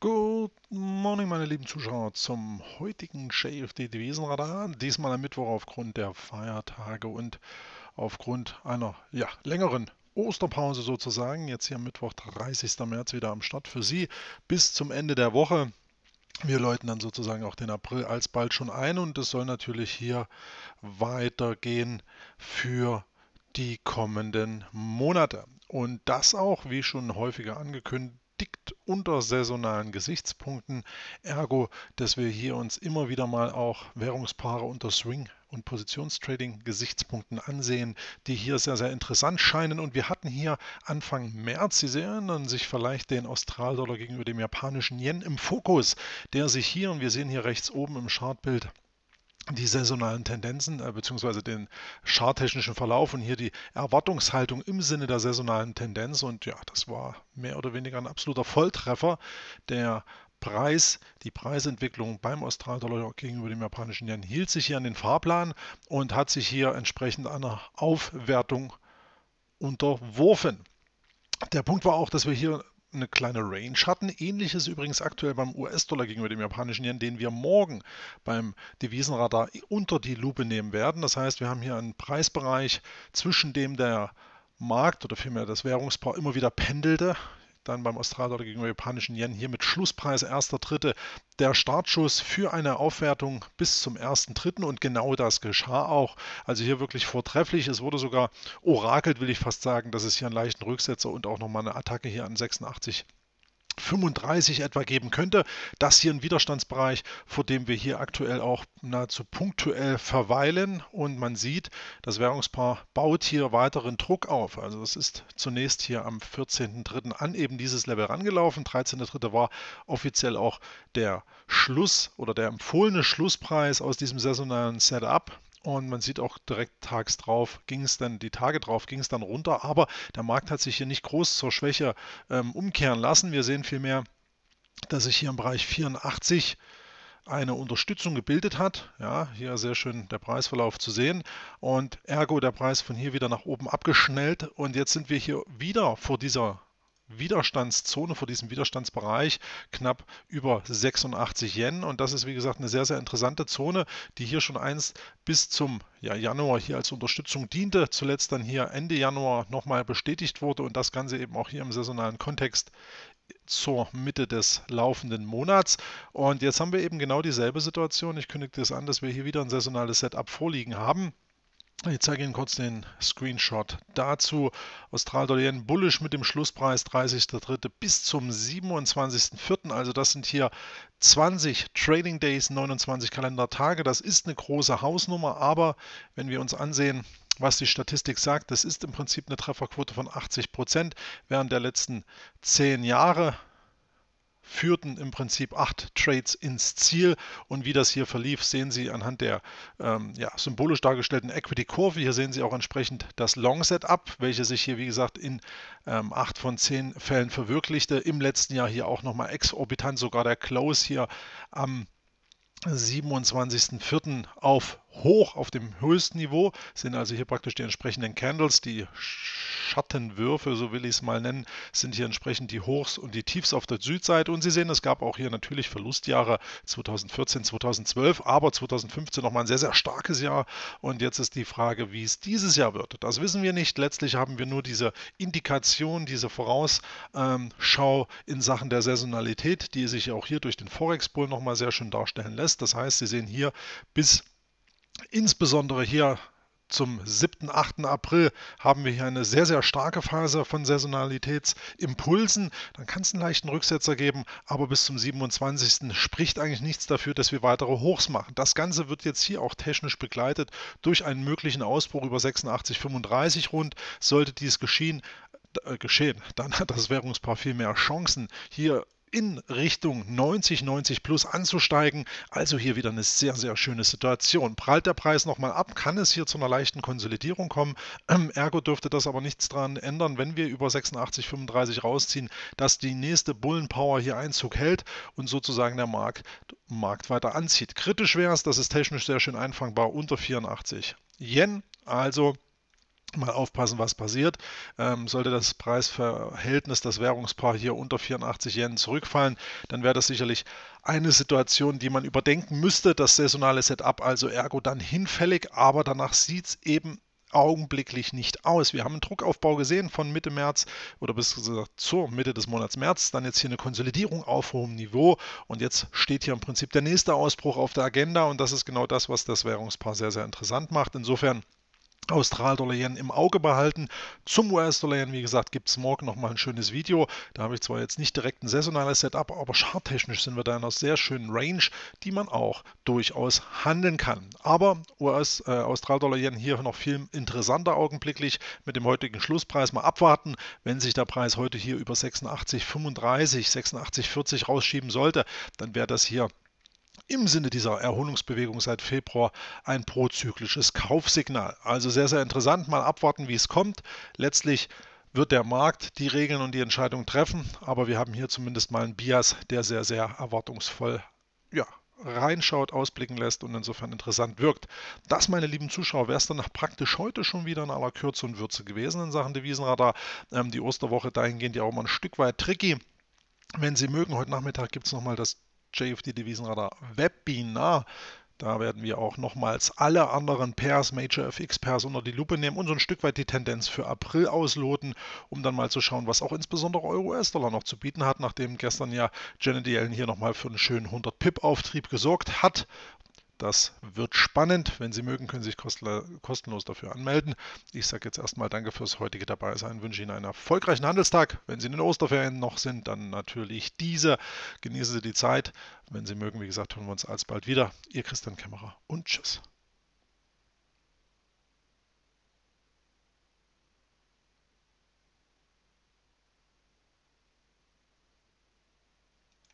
Good morning, meine lieben Zuschauer, zum heutigen JFD Devisenradar. Diesmal am Mittwoch aufgrund der Feiertage und aufgrund einer ja, längeren Osterpause sozusagen. Jetzt hier am Mittwoch, 30. März, wieder am Start für Sie bis zum Ende der Woche. Wir läuten dann sozusagen auch den April alsbald schon ein und es soll natürlich hier weitergehen für die kommenden Monate. Und das auch, wie schon häufiger angekündigt, unter saisonalen Gesichtspunkten. Ergo, dass wir hier uns immer wieder mal auch Währungspaare unter Swing- und Positionstrading-Gesichtspunkten ansehen, die hier sehr, sehr interessant scheinen. Und wir hatten hier Anfang März, Sie erinnern sich vielleicht den Australdollar gegenüber dem japanischen Yen im Fokus, der sich hier, und wir sehen hier rechts oben im Chartbild, die saisonalen Tendenzen äh, bzw. den charttechnischen Verlauf und hier die Erwartungshaltung im Sinne der saisonalen Tendenz. Und ja, das war mehr oder weniger ein absoluter Volltreffer. Der Preis, die Preisentwicklung beim Australdollar gegenüber dem japanischen Yen hielt sich hier an den Fahrplan und hat sich hier entsprechend einer Aufwertung unterworfen. Der Punkt war auch, dass wir hier eine kleine Range hatten. Ähnliches übrigens aktuell beim US-Dollar gegenüber dem japanischen Yen, den wir morgen beim Devisenradar unter die Lupe nehmen werden. Das heißt, wir haben hier einen Preisbereich, zwischen dem der Markt oder vielmehr das Währungspaar immer wieder pendelte dann beim Australdollar gegenüber japanischen Yen hier mit Schlusspreis 1.3. der Startschuss für eine Aufwertung bis zum 1.3. und genau das geschah auch. Also hier wirklich vortrefflich. Es wurde sogar orakelt, will ich fast sagen, dass es hier einen leichten Rücksetzer und auch nochmal eine Attacke hier an 86 35 etwa geben könnte. Das hier ein Widerstandsbereich, vor dem wir hier aktuell auch nahezu punktuell verweilen. Und man sieht, das Währungspaar baut hier weiteren Druck auf. Also es ist zunächst hier am 14.03. an eben dieses Level rangelaufen. 13.03. war offiziell auch der Schluss oder der empfohlene Schlusspreis aus diesem saisonalen Setup. Und man sieht auch direkt tags drauf, ging es dann, die Tage drauf ging es dann runter, aber der Markt hat sich hier nicht groß zur Schwäche ähm, umkehren lassen. Wir sehen vielmehr, dass sich hier im Bereich 84 eine Unterstützung gebildet hat. Ja, hier sehr schön der Preisverlauf zu sehen. Und ergo der Preis von hier wieder nach oben abgeschnellt. Und jetzt sind wir hier wieder vor dieser Widerstandszone, vor diesem Widerstandsbereich, knapp über 86 Yen. Und das ist, wie gesagt, eine sehr, sehr interessante Zone, die hier schon einst bis zum ja, Januar hier als Unterstützung diente, zuletzt dann hier Ende Januar nochmal bestätigt wurde und das Ganze eben auch hier im saisonalen Kontext zur Mitte des laufenden Monats. Und jetzt haben wir eben genau dieselbe Situation. Ich kündige das an, dass wir hier wieder ein saisonales Setup vorliegen haben. Ich zeige Ihnen kurz den Screenshot dazu. Australdollar Yen bullisch mit dem Schlusspreis 30.03. bis zum 27.04. Also das sind hier 20 Trading Days, 29 Kalendertage. Das ist eine große Hausnummer, aber wenn wir uns ansehen, was die Statistik sagt, das ist im Prinzip eine Trefferquote von 80 Prozent während der letzten zehn Jahre führten im Prinzip acht Trades ins Ziel. Und wie das hier verlief, sehen Sie anhand der ähm, ja, symbolisch dargestellten Equity-Kurve. Hier sehen Sie auch entsprechend das Long-Setup, welches sich hier, wie gesagt, in ähm, acht von zehn Fällen verwirklichte. Im letzten Jahr hier auch nochmal exorbitant, sogar der Close hier am 27.04. auf hoch auf dem höchsten Niveau, sind also hier praktisch die entsprechenden Candles, die Schattenwürfe, so will ich es mal nennen, sind hier entsprechend die Hochs und die Tiefs auf der Südseite. Und Sie sehen, es gab auch hier natürlich Verlustjahre 2014, 2012, aber 2015 nochmal ein sehr, sehr starkes Jahr. Und jetzt ist die Frage, wie es dieses Jahr wird. Das wissen wir nicht. Letztlich haben wir nur diese Indikation, diese Vorausschau in Sachen der Saisonalität, die sich auch hier durch den Forex-Bull nochmal sehr schön darstellen lässt. Das heißt, Sie sehen hier bis insbesondere hier zum 7., 8. April haben wir hier eine sehr, sehr starke Phase von Saisonalitätsimpulsen. Dann kann es einen leichten Rücksetzer geben, aber bis zum 27. spricht eigentlich nichts dafür, dass wir weitere Hochs machen. Das Ganze wird jetzt hier auch technisch begleitet durch einen möglichen Ausbruch über 86,35 rund. Sollte dies geschehen, äh, geschehen, dann hat das Währungspaar viel mehr Chancen, hier in Richtung 90, 90 plus anzusteigen. Also hier wieder eine sehr, sehr schöne Situation. Prallt der Preis nochmal ab, kann es hier zu einer leichten Konsolidierung kommen. Ähm, ergo dürfte das aber nichts daran ändern, wenn wir über 86, 35 rausziehen, dass die nächste Bullenpower hier Einzug hält und sozusagen der Markt, Markt weiter anzieht. Kritisch wäre es, das ist technisch sehr schön einfangbar, unter 84 Yen. Also mal aufpassen, was passiert. Ähm, sollte das Preisverhältnis, das Währungspaar hier unter 84 Yen zurückfallen, dann wäre das sicherlich eine Situation, die man überdenken müsste. Das saisonale Setup also ergo dann hinfällig, aber danach sieht es eben augenblicklich nicht aus. Wir haben einen Druckaufbau gesehen von Mitte März oder bis gesagt zur Mitte des Monats März, dann jetzt hier eine Konsolidierung auf hohem Niveau und jetzt steht hier im Prinzip der nächste Ausbruch auf der Agenda und das ist genau das, was das Währungspaar sehr, sehr interessant macht. Insofern Australdollar-Yen im Auge behalten. Zum US-Dollar-Yen, wie gesagt, gibt es morgen nochmal ein schönes Video. Da habe ich zwar jetzt nicht direkt ein saisonales Setup, aber charttechnisch sind wir da in einer sehr schönen Range, die man auch durchaus handeln kann. Aber US-Australdollar-Yen äh, hier noch viel interessanter augenblicklich mit dem heutigen Schlusspreis mal abwarten. Wenn sich der Preis heute hier über 86,35, 86,40 rausschieben sollte, dann wäre das hier im Sinne dieser Erholungsbewegung seit Februar ein prozyklisches Kaufsignal. Also sehr, sehr interessant. Mal abwarten, wie es kommt. Letztlich wird der Markt die Regeln und die Entscheidung treffen, aber wir haben hier zumindest mal einen Bias, der sehr, sehr erwartungsvoll ja, reinschaut, ausblicken lässt und insofern interessant wirkt. Das, meine lieben Zuschauer, wäre es dann praktisch heute schon wieder in aller Kürze und Würze gewesen in Sachen Devisenradar. Ähm, die Osterwoche dahingehend ja auch mal ein Stück weit tricky. Wenn Sie mögen, heute Nachmittag gibt es nochmal das JFD Devisenradar Webinar. Da werden wir auch nochmals alle anderen Pairs, Major FX Pairs unter die Lupe nehmen und so ein Stück weit die Tendenz für April ausloten, um dann mal zu schauen, was auch insbesondere Euro-US-Dollar noch zu bieten hat, nachdem gestern ja Janet Yellen hier nochmal für einen schönen 100-Pip-Auftrieb gesorgt hat. Das wird spannend. Wenn Sie mögen, können Sie sich kostenlos dafür anmelden. Ich sage jetzt erstmal Danke fürs heutige Dabeisein, wünsche Ihnen einen erfolgreichen Handelstag. Wenn Sie in den Osterferien noch sind, dann natürlich diese. Genießen Sie die Zeit. Wenn Sie mögen, wie gesagt, hören wir uns alsbald wieder. Ihr Christian Kämmerer und tschüss.